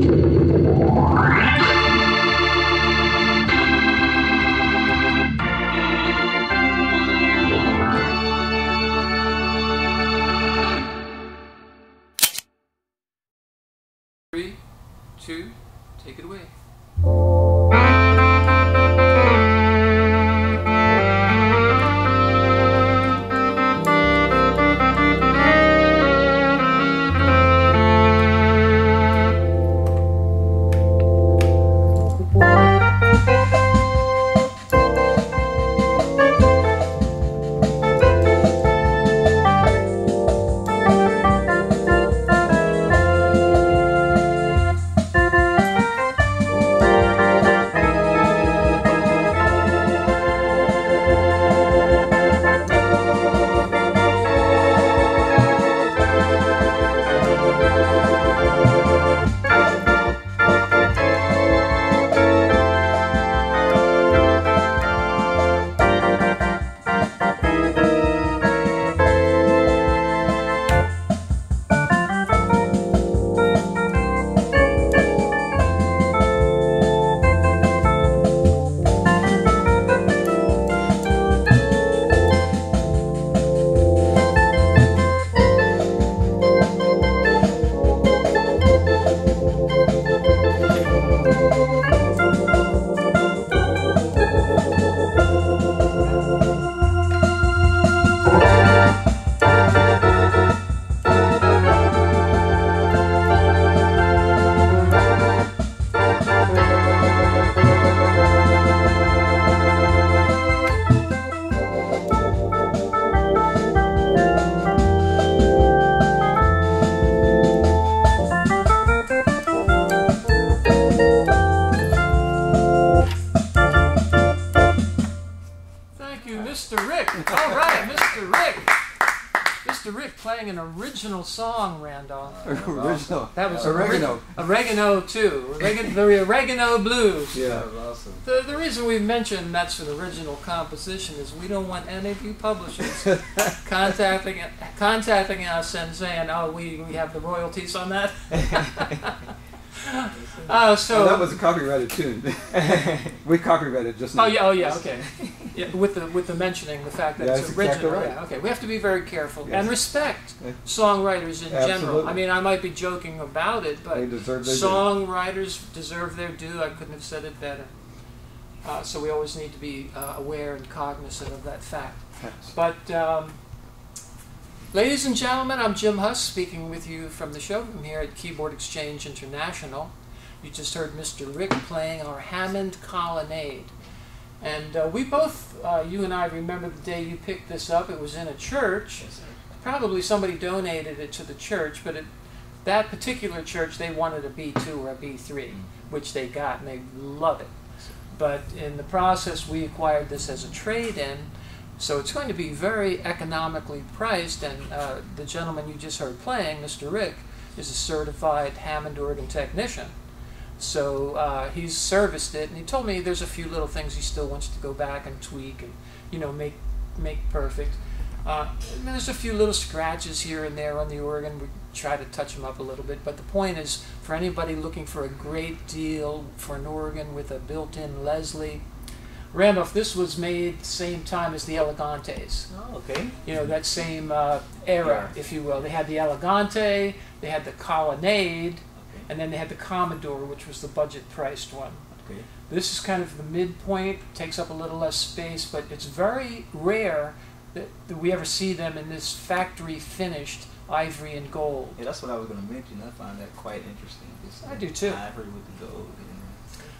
Three, playing an original song, Randolph. Original. That was Oregano. Oregano too. Oregano, the Oregano Blues. Yeah. That was awesome. The, the reason we mentioned that's an original composition is we don't want any of you publishers contacting contacting us and saying, "Oh, we, we have the royalties on that." uh, so Oh, that was a copyrighted tune. we copyrighted just now. Oh yeah, oh yeah, okay. Yeah, with the with the mentioning the fact that Yeah, it's original. exactly right. Yeah, okay. We have to be very careful Yes. and respect songwriters in general. I mean, I might be joking about it, but deserve their due. songwriters deserve their due. I couldn't have said it better. Uh, so we always need to be uh, aware and cognizant of that fact. But, um, ladies and gentlemen, I'm Jim Huss speaking with you from the showroom here at Keyboard Exchange International. You just heard Mr. Rick playing our Hammond Colonnade. And uh, we both, uh, you and I, remember the day you picked this up. It was in a church. Yes. Probably somebody donated it to the church, but it, that particular church, they wanted a B2 or a B3, which they got, and they love it. But in the process, we acquired this as a trade-in, so it's going to be very economically priced. And uh, the gentleman you just heard playing, Mr. Rick, is a certified Hammond organ technician. So uh, he's serviced it, and he told me there's a few little things he still wants to go back and tweak and you know make make perfect. Uh, there's a few little scratches here and there on the organ. We try to touch them up a little bit, but the point is for anybody looking for a great deal for an organ with a built-in Leslie. Randolph, this was made the same time as the Elegantes Oh, okay. you know, that same uh, era, if you will. They had the Elegante, they had the Colonnade, Okay. and then they had the Commodore, which was the budget priced one. Okay. This is kind of the midpoint, takes up a little less space, but it's very rare that, that we ever see them in this factory finished ivory and gold. Yeah, that's what I was going to mention. I find that quite interesting. This I do too. Ivory with the gold. you know.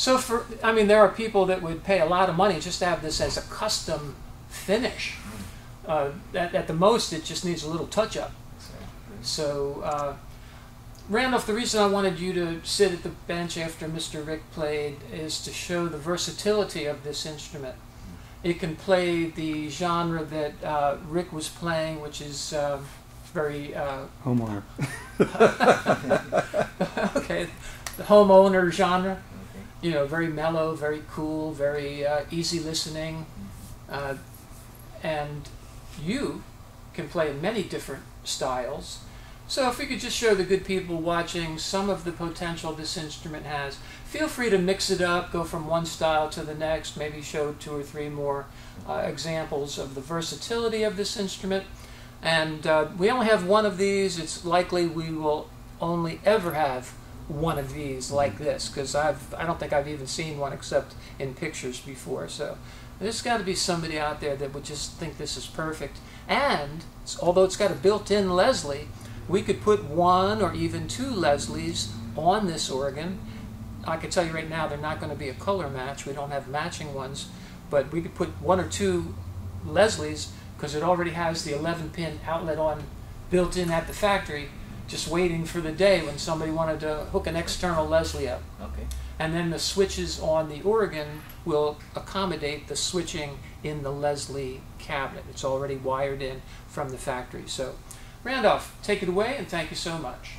So for, I mean, there are people that would pay a lot of money just to have this as a custom finish. Uh, at, at the most, it just needs a little touch up. So, So, uh, Randolph, the reason I wanted you to sit at the bench after Mr. Rick played is to show the versatility of this instrument. It can play the genre that uh, Rick was playing, which is uh, very uh, Homeowner. okay, the homeowner genre. You know, very mellow, very cool, very uh, easy listening, uh, and you can play in many different styles. So if we could just show the good people watching some of the potential this instrument has, feel free to mix it up, go from one style to the next, maybe show two or three more uh, examples of the versatility of this instrument. And uh, we only have one of these. It's likely we will only ever have one of these mm-hmm. like this because I've I don't think I've even seen one except in pictures before. So there's got to be somebody out there that would just think this is perfect. And although it's got a built-in Leslie, we could put one or even two Leslies on this organ. I can tell you right now they're not going to be a color match. We don't have matching ones, but we could put one or two Leslies because it already has the 11 pin outlet on built in at the factory, just waiting for the day when somebody wanted to hook an external Leslie up. Okay. And then the switches on the organ will accommodate the switching in the Leslie cabinet. It's already wired in from the factory. So Randolph, take it away and thank you so much.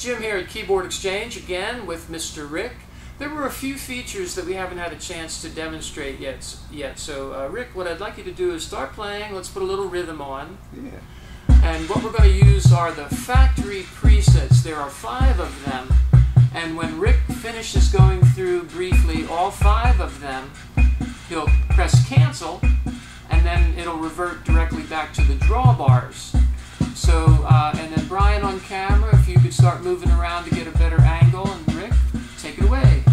Jim here at Keyboard Exchange again with Mr. Rick. There were a few features that we haven't had a chance to demonstrate yet. Yet, so uh, Rick, what I'd like you to do is start playing. Let's put a little rhythm on. Yeah. And what we're going to use are the factory presets. There are five of them. And when Rick finishes going through briefly all five of them, he'll press cancel, and then it'll revert directly back to the drawbars. So, uh, and then Brian on camera, if you could start moving around to get a better angle, and Rick, take it away.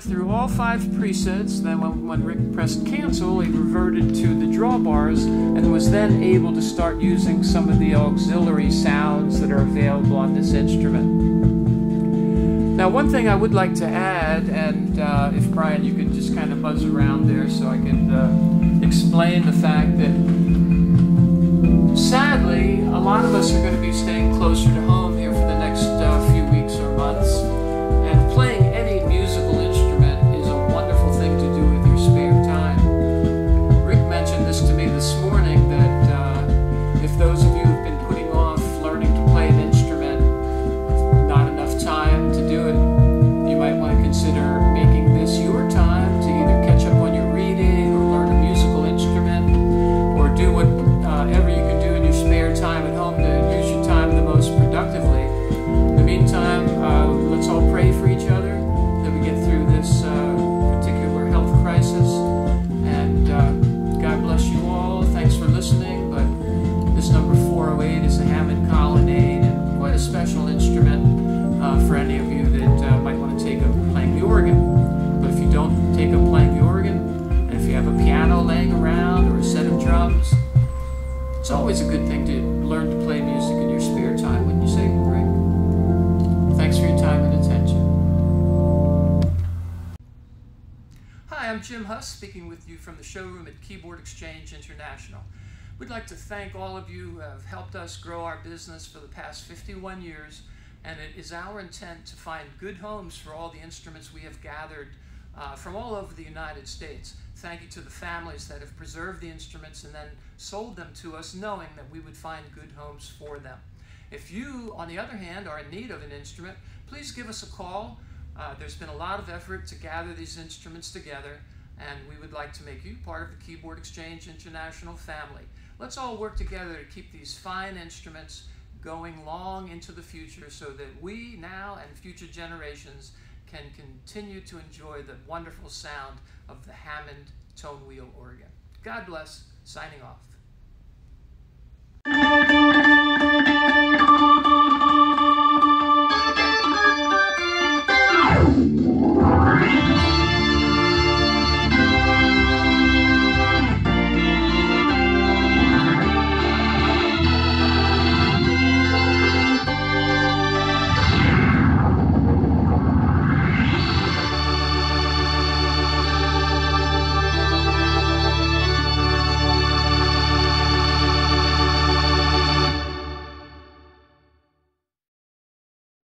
Went through all five presets. Then, when, when Rick pressed cancel, he reverted to the drawbars and was then able to start using some of the auxiliary sounds that are available on this instrument. Now, one thing I would like to add, and uh, if Brian, you could just kind of buzz around there so I can uh, explain the fact that sadly, a lot of us are going to be staying closer to home here for the next uh, few weeks or months. Jim Huss, speaking with you from the showroom at Keyboard Exchange International. We'd like to thank all of you who have helped us grow our business for the past 51 years, and it is our intent to find good homes for all the instruments we have gathered uh, from all over the United States. Thank you to the families that have preserved the instruments and then sold them to us, knowing that we would find good homes for them. If you, on the other hand, are in need of an instrument, please give us a call. Uh, there's been a lot of effort to gather these instruments together, and we would like to make you part of the Keyboard Exchange International family. Let's all work together to keep these fine instruments going long into the future so that we now and future generations can continue to enjoy the wonderful sound of the Hammond tone wheel organ. God bless. Signing off.